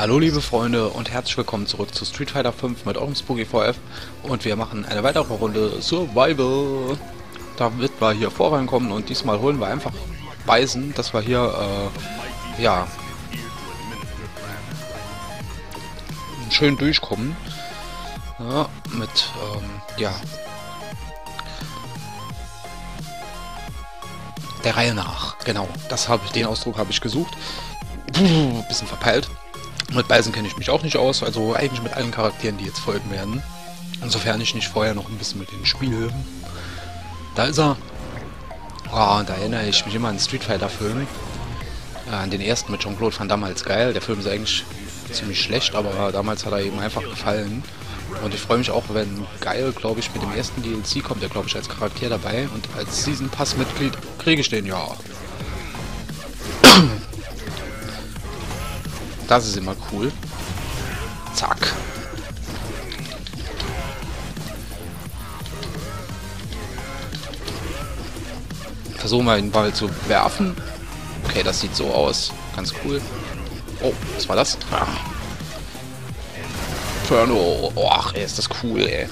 Hallo liebe Freunde und herzlich willkommen zurück zu Street Fighter 5 mit eurem Spooky VF und wir machen eine weitere Runde Survival. Da wird wir hier vorankommen und diesmal holen wir einfach Beisen, dass wir hier, äh, ja, schön durchkommen. Ja, mit, ähm, ja, der Reihe nach. Genau, das habe ich, den Ausdruck habe ich gesucht. Bisschen verpeilt. Mit Beisen kenne ich mich auch nicht aus, also eigentlich mit allen Charakteren, die jetzt folgen werden. Insofern ich nicht vorher noch ein bisschen mit denen spiele. Da ist er. Oh, da erinnere ich mich immer an Street Fighter Film. Äh, an den ersten mit Jean-Claude Van Damme als geil. Der Film ist eigentlich ziemlich schlecht, aber damals hat er eben einfach gefallen. Und ich freue mich auch, wenn Geil, glaube ich, mit dem ersten DLC kommt, der glaube ich als Charakter dabei. Und als Season Pass Mitglied kriege ich den ja. Das ist immer cool. Zack. Versuchen wir ihn Ball zu werfen. Okay, das sieht so aus. Ganz cool. Oh, was war das? Ah. Inferno. Oh, ach, ey, ist das cool, ey.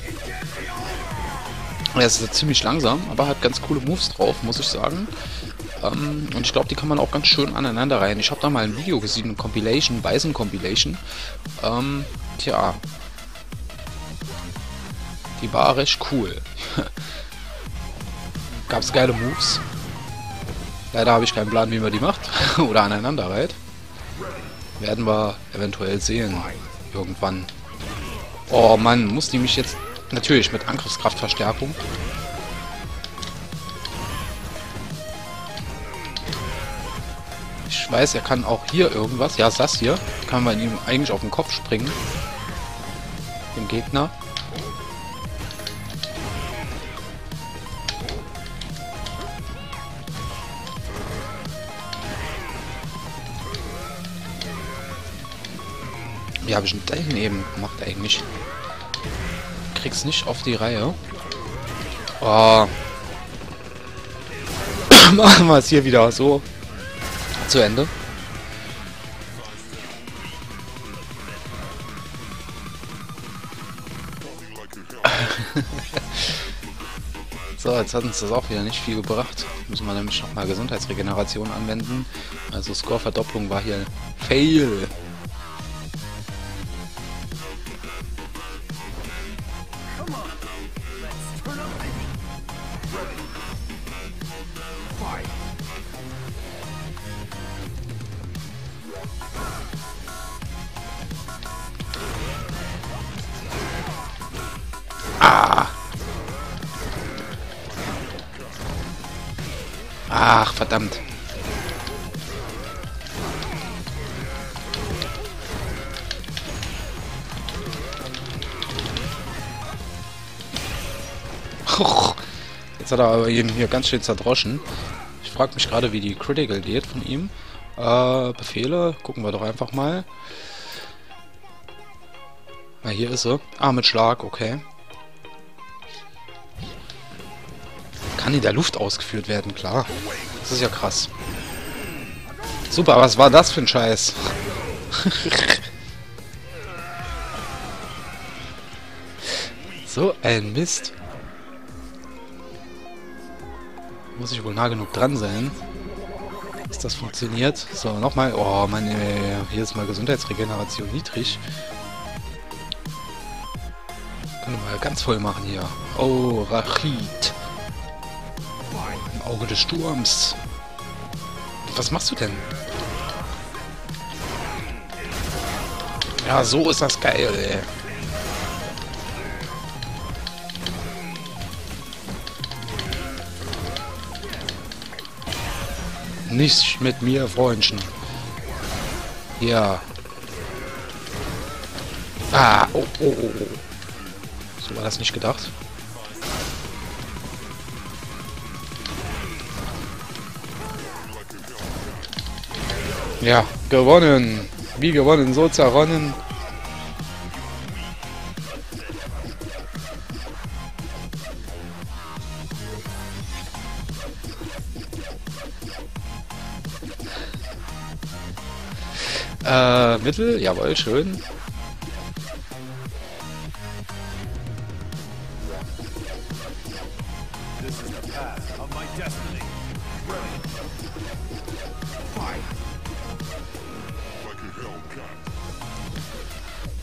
Er ist ziemlich langsam, aber hat ganz coole Moves drauf, muss ich sagen. Ähm, und ich glaube, die kann man auch ganz schön aneinander rein. Ich habe da mal ein Video gesehen, ein Compilation, Bison Compilation. Ähm, tja. Die war recht cool. Gab's geile Moves. Leider habe ich keinen Plan, wie man die macht. Oder aneinander reiht. Werden wir eventuell sehen. Irgendwann. Oh Mann, muss die mich jetzt... Natürlich, mit Angriffskraftverstärkung. Ich weiß, er kann auch hier irgendwas. Ja, ist das hier. Kann man ihm eigentlich auf den Kopf springen. Dem Gegner. Wie habe ich denn eben gemacht eigentlich? Krieg's nicht auf die Reihe. Oh. Machen wir es hier wieder so zu Ende. so, jetzt hat uns das auch wieder nicht viel gebracht. Müssen wir nämlich nochmal Gesundheitsregeneration anwenden. Also Score-Verdopplung war hier Fail. Ach, verdammt. Jetzt hat er aber eben hier ganz schön zerdroschen. Ich frage mich gerade, wie die Critical geht von ihm. Äh, Befehle, gucken wir doch einfach mal. Na, hier ist sie. Ah, mit Schlag, okay. Kann in der Luft ausgeführt werden, klar. Das ist ja krass. Super, was war das für ein Scheiß? so ein Mist. Muss ich wohl nah genug dran sein, dass das funktioniert. So, nochmal. Oh, meine, hier ist mal Gesundheitsregeneration niedrig. Können wir mal ganz voll machen hier. Oh, Rachid. Im Auge des Sturms. Was machst du denn? Ja, so ist das geil, ey. Nicht mit mir, Freundchen. Ja. Ah, oh, oh, oh, oh. So war das nicht gedacht. Ja, gewonnen. Wie gewonnen, so zerronnen. Äh, Mittel, jawohl, schön.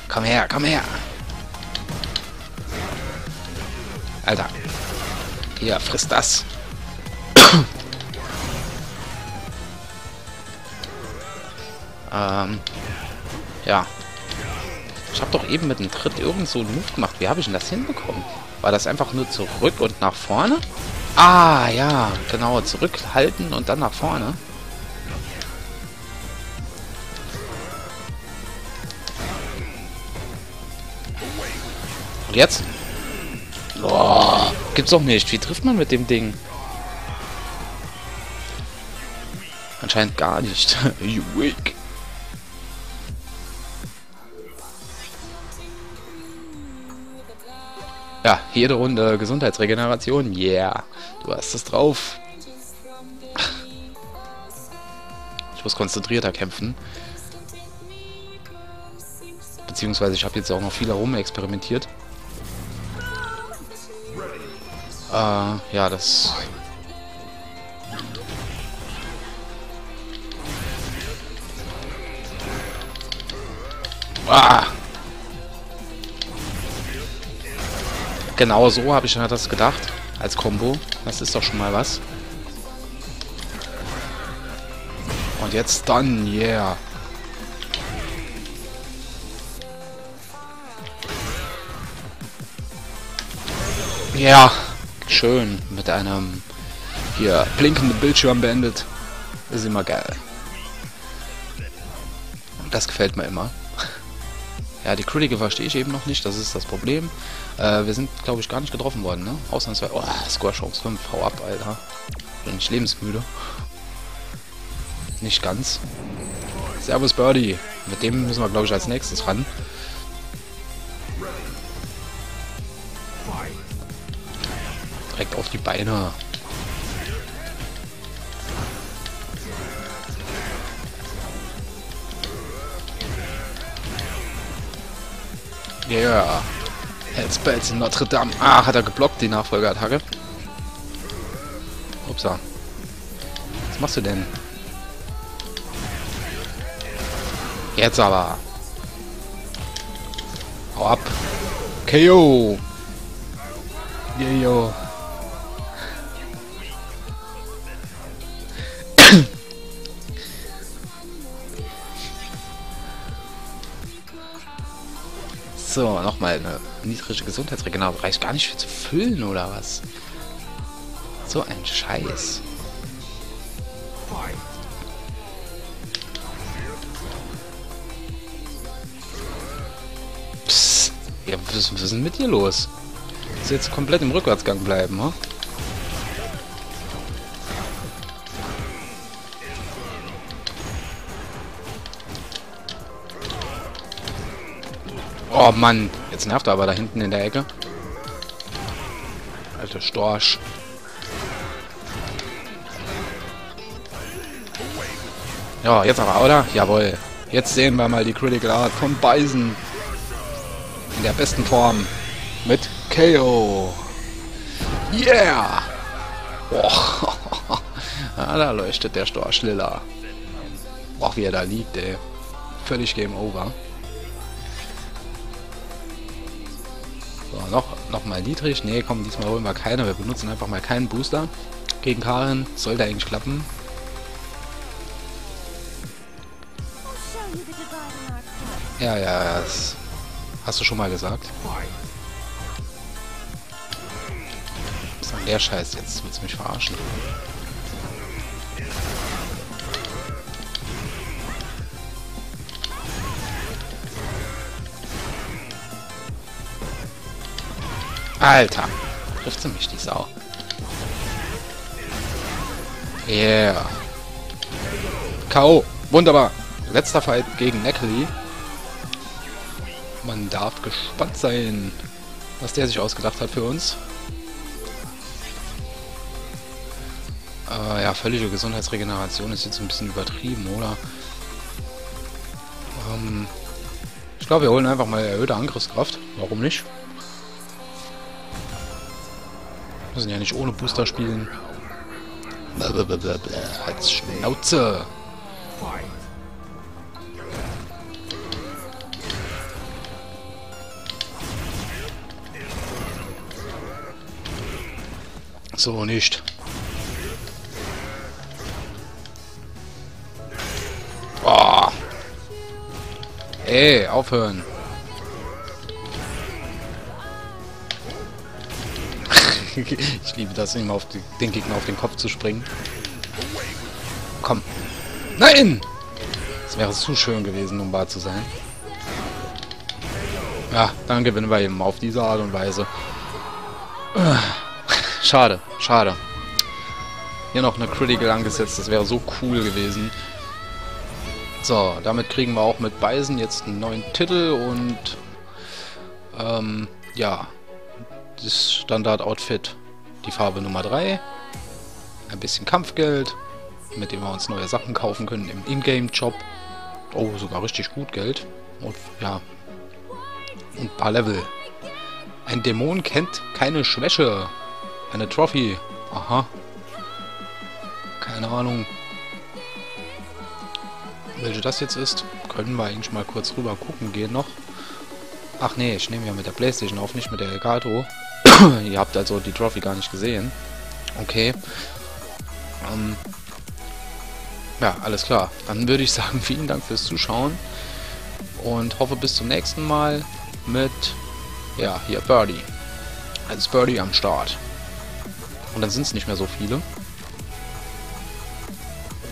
Komm her, komm her. Alter. Hier, frisst das. ähm. Ja. Ich habe doch eben mit dem Tritt irgend so einen Move gemacht. Wie habe ich denn das hinbekommen? War das einfach nur zurück und nach vorne? Ah, ja, genau. Zurückhalten und dann nach vorne. Jetzt? Boah, gibt's doch nicht. Wie trifft man mit dem Ding? Anscheinend gar nicht. you weak. Ja, jede Runde Gesundheitsregeneration. Yeah, du hast es drauf. Ich muss konzentrierter kämpfen. Beziehungsweise ich habe jetzt auch noch viel herum experimentiert. Äh, ja, das... Ah! Genau so habe ich mir das gedacht. Als Combo. Das ist doch schon mal was. Und jetzt dann, yeah. Ja, schön. Mit einem hier blinkenden Bildschirm beendet. Ist immer geil. Das gefällt mir immer. Ja, die Critical verstehe ich eben noch nicht, das ist das Problem. Äh, wir sind, glaube ich, gar nicht getroffen worden, ne? Ausnahmsweise. Oh, Score Chance 5, hau ab, Alter. Bin ich lebensmüde. Nicht ganz. Servus Birdie. Mit dem müssen wir, glaube ich, als nächstes ran. Beine. Ja. Yeah. Hellspells in Notre Dame. Ah, hat er geblockt, die Nachfolgeattacke. Upsa. Was machst du denn? Jetzt aber. Hau ab. KO. Yeah, yo. So, nochmal eine niedrige Gesundheitsregeneration. Reicht gar nicht für zu füllen, oder was? So ein Scheiß. Psst. Ja, was, was ist denn mit dir los? Du jetzt komplett im Rückwärtsgang bleiben, hm? Oh Mann, jetzt nervt er aber da hinten in der Ecke. Alter Storch. Ja, jetzt aber, oder? Jawohl. Jetzt sehen wir mal die Critical Art von Bison. In der besten Form. Mit KO. Yeah! Boah. ja, da leuchtet der Storch lila. Boah, wie er da liegt, ey. Völlig Game Over. So, noch, noch mal niedrig. Ne, komm, diesmal holen wir keine. Wir benutzen einfach mal keinen Booster. Gegen Karin sollte eigentlich klappen. Ja, ja, ja, das hast du schon mal gesagt. Was ist denn der Scheiß jetzt? Willst du mich verarschen? Alter. Trifft sie mich, die Sau. Yeah. K.O. Wunderbar. Letzter Fight gegen Neckley. Man darf gespannt sein, was der sich ausgedacht hat für uns. Äh, ja, völlige Gesundheitsregeneration ist jetzt ein bisschen übertrieben, oder? Hm. Ich glaube, wir holen einfach mal erhöhte Angriffskraft. Warum nicht? Müssen ja nicht ohne Booster spielen. Als Schnauze. So nicht. Boah. Ey, aufhören. Ich liebe das, ihm auf die, den Gegner auf den Kopf zu springen. Komm. Nein! Das wäre zu schön gewesen, um wahr zu sein. Ja, dann gewinnen wir eben auf diese Art und Weise. Schade, schade. Hier noch eine Critical angesetzt, das wäre so cool gewesen. So, damit kriegen wir auch mit Beisen jetzt einen neuen Titel und ähm, ja, das Standard-Outfit, die Farbe Nummer 3, ein bisschen Kampfgeld, mit dem wir uns neue Sachen kaufen können im Ingame-Job. Oh, sogar richtig gut Geld. Und ja, und ein paar Level. Ein Dämon kennt keine Schwäche. Eine Trophy. Aha. Keine Ahnung. Welche das jetzt ist, können wir eigentlich mal kurz rüber gucken gehen noch. Ach nee, ich nehme ja mit der Playstation auf, nicht mit der Elgato. Ihr habt also die Trophy gar nicht gesehen. Okay. Ähm ja, alles klar. Dann würde ich sagen, vielen Dank fürs Zuschauen. Und hoffe bis zum nächsten Mal mit, ja, hier Birdie. Als Birdie am Start. Und dann sind es nicht mehr so viele.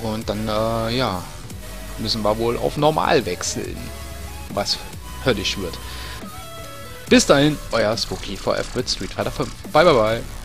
Und dann, äh, ja, müssen wir wohl auf normal wechseln. Was höllisch wird. Bis dahin, euer Spooky VF mit Street Fighter 5. Bye, bye, bye.